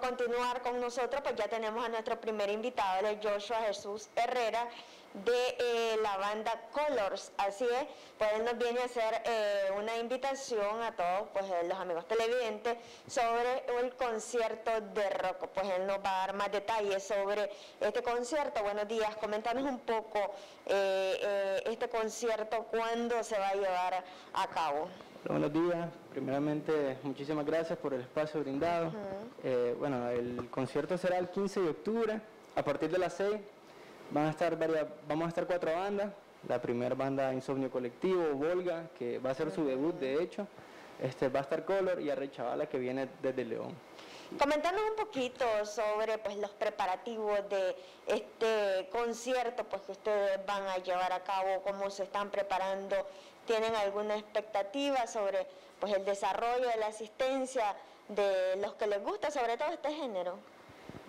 continuar con nosotros, pues ya tenemos a nuestro primer invitado, el Joshua Jesús Herrera, de eh, la banda Colors. Así es, pues él nos viene a hacer eh, una invitación a todos pues, eh, los amigos televidentes sobre el concierto de rock. Pues él nos va a dar más detalles sobre este concierto. Buenos días, coméntanos un poco este concierto, cuándo se va a llevar a cabo. Buenos días, primeramente muchísimas gracias por el espacio brindado. bueno, el concierto será el 15 de octubre a partir de las 6 Van a estar varias, vamos a estar cuatro bandas. La primera banda Insomnio Colectivo, Volga, que va a ser su debut de hecho. Este, va a estar Color y Arrey Chavala que viene desde León. Coméntanos un poquito sobre pues, los preparativos de este concierto pues, que ustedes van a llevar a cabo, cómo se están preparando, tienen alguna expectativa sobre pues, el desarrollo de la asistencia de los que les gusta sobre todo este género.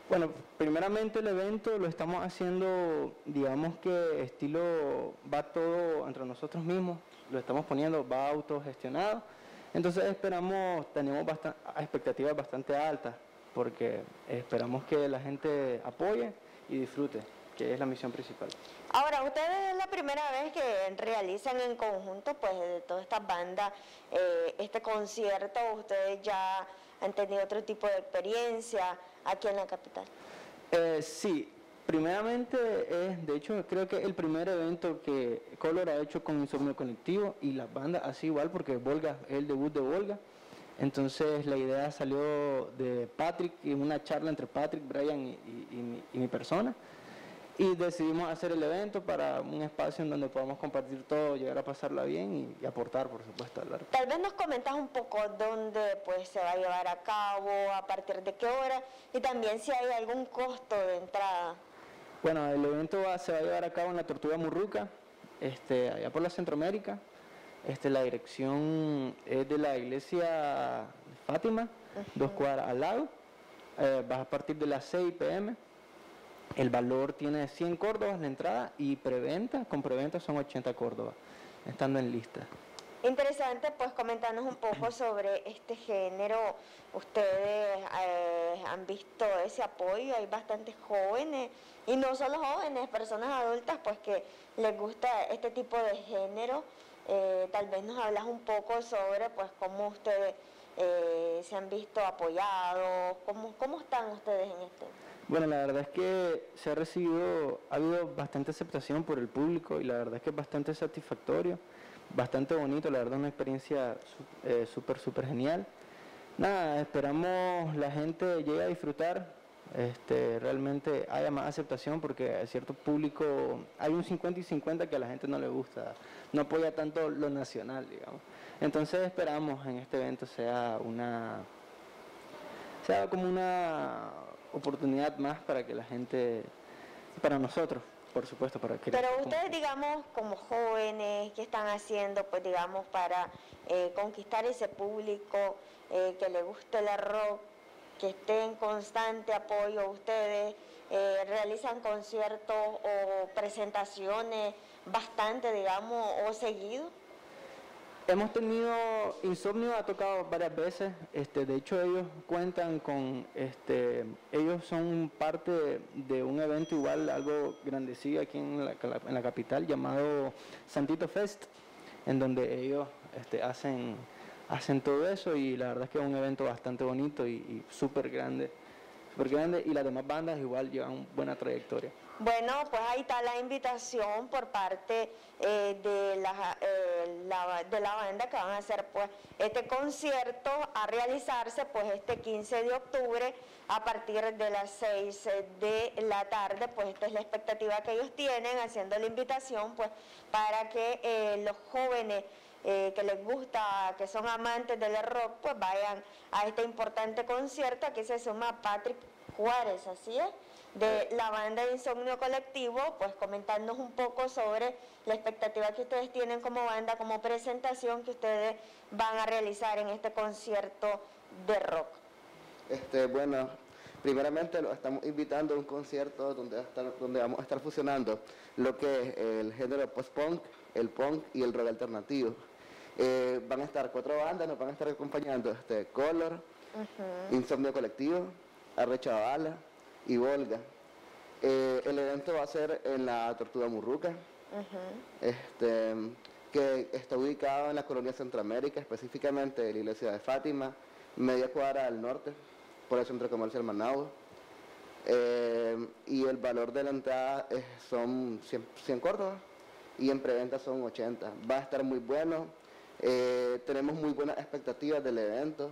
Bueno, primeramente el evento lo estamos haciendo, digamos que estilo va todo entre nosotros mismos, lo estamos poniendo, va autogestionado. Entonces esperamos, tenemos expectativas bastante altas, porque esperamos que la gente apoye y disfrute, que es la misión principal. Ahora, ustedes es la primera vez que realizan en conjunto, pues, de todas estas bandas, eh, este concierto, ustedes ya han tenido otro tipo de experiencia aquí en la capital. Eh, sí, primeramente es, de hecho, creo que el primer evento que Color ha hecho con Insomnio Colectivo y la banda así igual porque Volga es el debut de Volga. Entonces la idea salió de Patrick y una charla entre Patrick, Brian y mi persona y decidimos hacer el evento para un espacio en donde podamos compartir todo, llegar a pasarla bien y, aportar, por supuesto, al arte. Tal vez nos comentas un poco dónde pues, se va a llevar a cabo, a partir de qué hora y también si hay algún costo de entrada. Bueno, el evento se va a llevar a cabo en la Tortuga Murruca, este, allá por la Centroamérica. Este, la dirección es de la iglesia Fátima, dos cuadras al lado. Eh, va a partir de las 6 pm el valor tiene 100 córdobas la entrada y preventa, con preventa son 80 córdobas, estando en lista. Interesante, pues comentarnos un poco sobre este género. Ustedes eh, han visto ese apoyo, hay bastantes jóvenes, y no solo jóvenes, personas adultas, pues que les gusta este tipo de género. Eh, tal vez nos hablas un poco sobre pues cómo ustedes eh, se han visto apoyados, cómo, cómo están ustedes en este. Bueno, la verdad es que se ha recibido, ha habido bastante aceptación por el público y la verdad es que es bastante satisfactorio, bastante bonito, la verdad una experiencia eh, súper, súper genial. Nada, esperamos la gente llegue a disfrutar, este, realmente haya más aceptación porque a cierto público hay un 50 y 50 que a la gente no le gusta, no apoya tanto lo nacional, digamos. Entonces esperamos en este evento sea una sea como una oportunidad más para que la gente, para nosotros, por supuesto, para que... Pero ustedes, digamos, como jóvenes, ¿qué están haciendo, pues, digamos, para eh, conquistar ese público eh, que le guste el rock, que esté en constante apoyo ustedes? Eh, realizan conciertos o presentaciones bastante, digamos, o seguido? Hemos tenido, Insomnio ha tocado varias veces, este, de hecho ellos cuentan con, este, ellos son parte de un evento igual, algo grandecido aquí en la, en la capital llamado Santito Fest, en donde ellos este, hacen, hacen todo eso y la verdad es que es un evento bastante bonito y, y súper grande, súper grande y las demás bandas igual llevan buena trayectoria. Bueno, pues ahí está la invitación por parte eh, de, la, eh, la, de la banda que van a hacer pues este concierto a realizarse pues este 15 de octubre a partir de las 6 de la tarde, pues esta es la expectativa que ellos tienen, haciendo la invitación pues para que eh, los jóvenes que les gusta, que son amantes del rock, pues vayan a este importante concierto. Aquí se suma Patrick Juárez, así es de la banda Insomnio Colectivo, pues comentarnos un poco sobre la expectativa que ustedes tienen como banda, como presentación que ustedes van a realizar en este concierto de rock. Este, bueno, primeramente lo estamos invitando a un concierto donde, donde vamos a estar fusionando lo que es el género post-punk, el punk y el rock alternativo. Eh, van a estar cuatro bandas, nos van a estar acompañando este Color, Insomnio Colectivo, Arrechavala y Volga. Eh, el evento va a ser en la Tortuga Murruca, este, que está ubicado en la colonia Centroamérica, específicamente en la iglesia de Fátima, media cuadra al norte, por el centro comercial Managua. Eh, y el valor de la entrada son 100, 100 córdobas y en preventa son 80. Va a estar muy bueno, eh, tenemos muy buenas expectativas del evento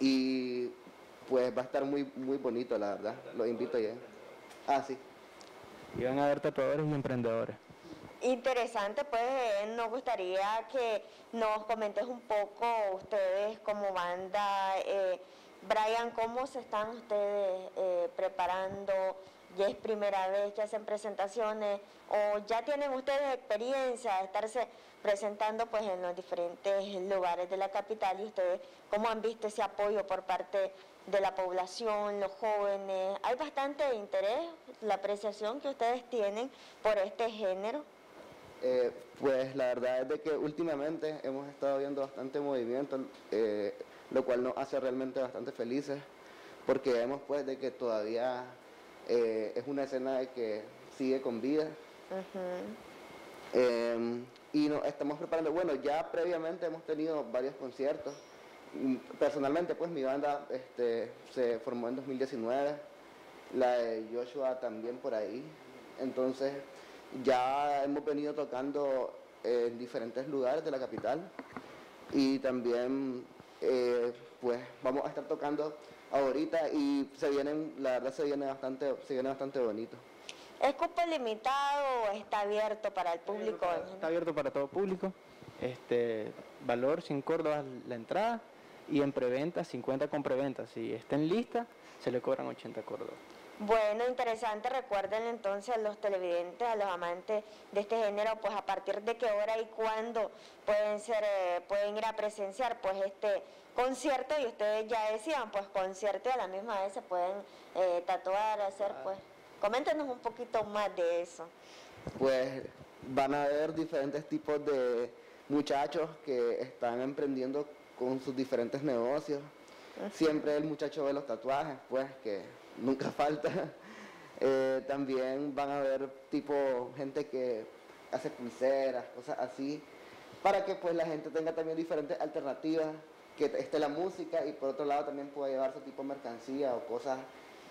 y pues va a estar muy, muy bonito, la verdad. Los invito ya. Ah, sí. Y van a haber tatuadores y emprendedores. Interesante, pues nos gustaría que nos comentes un poco ustedes como banda, eh, Brian, cómo se están ustedes eh, preparando, ya es primera vez que hacen presentaciones o ya tienen ustedes experiencia de estarse presentando pues en los diferentes lugares de la capital y ustedes cómo han visto ese apoyo por parte de la población, los jóvenes. Hay bastante interés, la apreciación que ustedes tienen por este género. Eh, pues la verdad es de que últimamente hemos estado viendo bastante movimiento, eh, lo cual nos hace realmente bastante felices, porque vemos pues de que todavía eh, es una escena de que sigue con vida. Em, y nos estamos preparando, bueno, ya previamente hemos tenido varios conciertos, personalmente pues mi banda este, se formó en 2019, la de Joshua también por ahí, entonces ya hemos venido tocando en diferentes lugares de la capital. Y también eh, pues vamos a estar tocando ahorita y se vienen, la verdad se viene bastante, se viene bastante bonito. ¿Es cupo limitado o está abierto para el público? Está abierto para todo público. Este valor sin córdobas la entrada y en preventa 50 con preventa. Si está en lista, se le cobran 80 córdobas. Bueno, interesante. Recuerden entonces a los televidentes, a los amantes de este género, pues a partir de qué hora y cuándo pueden ser, eh, pueden ir a presenciar pues este concierto y ustedes ya decían, pues concierto y a la misma vez se pueden eh, tatuar, hacer pues. Coméntenos un poquito más de eso. Pues van a haber diferentes tipos de muchachos que están emprendiendo con sus diferentes negocios. Siempre el muchacho ve los tatuajes, pues, que nunca falta. Eh, también van a ver tipo gente que hace pulseras, cosas así, para que pues la gente tenga también diferentes alternativas, que esté la música y por otro lado también pueda llevarse tipo mercancía o cosas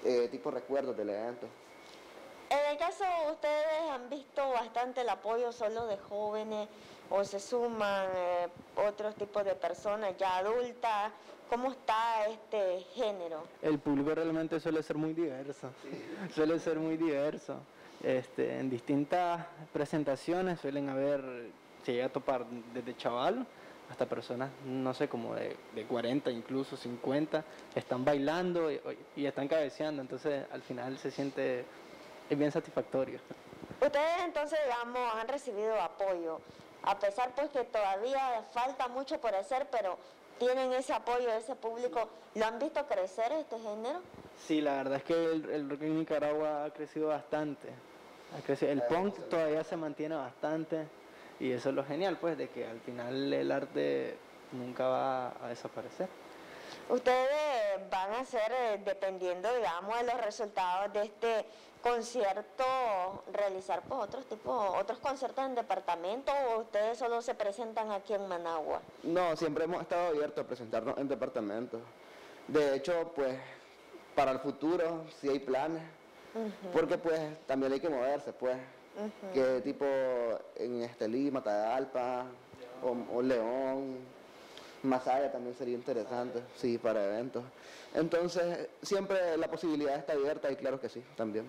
eh, tipo recuerdos del evento. En el caso, ustedes han visto bastante el apoyo solo de jóvenes o se suman eh, otros tipos de personas ya adultas. ¿Cómo está este género? El público realmente suele ser muy diverso, suele ser muy diverso. Este, en distintas presentaciones suelen haber, se llega a topar desde chaval hasta personas, no sé, como de, 40, incluso 50, están bailando y, y están cabeceando, entonces al final se siente es bien satisfactorio. Ustedes entonces, digamos, han recibido apoyo, a pesar pues que todavía falta mucho por hacer, pero tienen ese apoyo de ese público. ¿Lo han visto crecer este género? Sí, la verdad es que el, rock en Nicaragua ha crecido bastante. El punk todavía se mantiene bastante y eso es lo genial, pues, de que al final el arte nunca va a desaparecer. Ustedes van a ser, eh, dependiendo, digamos, de los resultados de este concierto, realizar pues otros tipos, otros conciertos en departamento o ustedes solo se presentan aquí en Managua? No, siempre hemos estado abiertos a presentarnos en departamentos. De hecho, pues para el futuro sí hay planes, porque pues también hay que moverse, pues. Que tipo en Estelí, Matagalpa o, o León, Masaya también sería interesante, sí, para eventos. Entonces, siempre la posibilidad está abierta y claro que sí, también.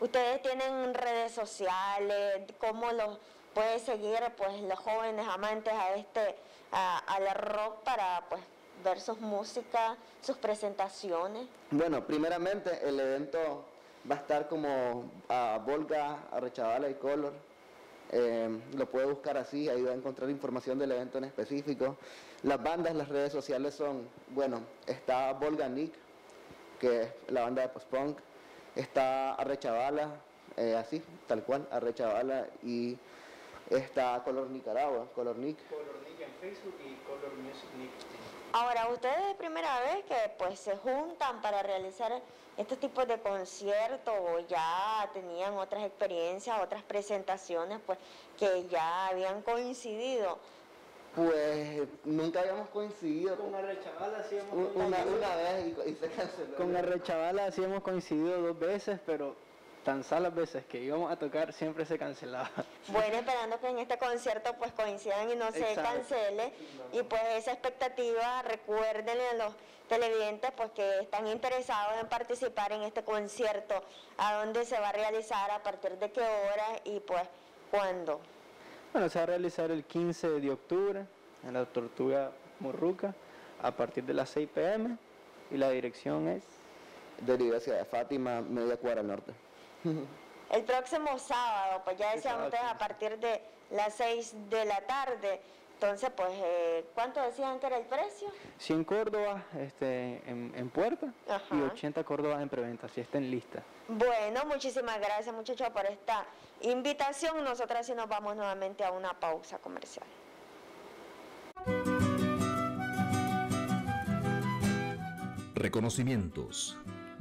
Ustedes tienen redes sociales, ¿cómo los puede seguir pues los jóvenes amantes a este al rock para pues ver sus músicas, sus presentaciones? Bueno, primeramente el evento va a estar como a Volga, a y Color. Eh, lo puede buscar así, ahí va a encontrar información del evento en específico. Las bandas, las redes sociales son, bueno, está Volga Nick, que es la banda de post-punk, está Arrechavala, eh, así, tal cual, Arrechavala, y está Color Nicaragua, Color Nick. Color Nick en Facebook y Color Music Nick. Ahora, ustedes es primera vez que pues se juntan para realizar estos tipos de conciertos o ya tenían otras experiencias, otras presentaciones pues que ya habían coincidido. Pues nunca habíamos coincidido. Con Arrechavala sí hemos una, coincidido. una vez y, y se canceló. Con Arrechavala sí hemos coincidido dos veces, pero tan las veces que íbamos a tocar siempre se cancelaba. Bueno, esperando que en este concierto pues coincidan y no se Exacto. cancele. Y pues esa expectativa, recuérdenle a los televidentes pues que están interesados en participar en este concierto, a dónde se va a realizar, a partir de qué hora y pues cuándo. Bueno, se va a realizar el 15 de octubre en la Tortuga Murruca a partir de las 6 pm y la dirección es De la Universidad de Fátima, media cuadra al norte. El próximo sábado, pues ya decían ustedes, a 15. partir de las 6 de la tarde. Entonces, pues, eh, ¿cuánto decían que era el precio? 100 Córdoba este, en, en puerta Ajá. y 80 Córdoba en preventa, si está en lista. Bueno, muchísimas gracias muchachos por esta invitación. Nosotras sí nos vamos nuevamente a una pausa comercial. Reconocimientos,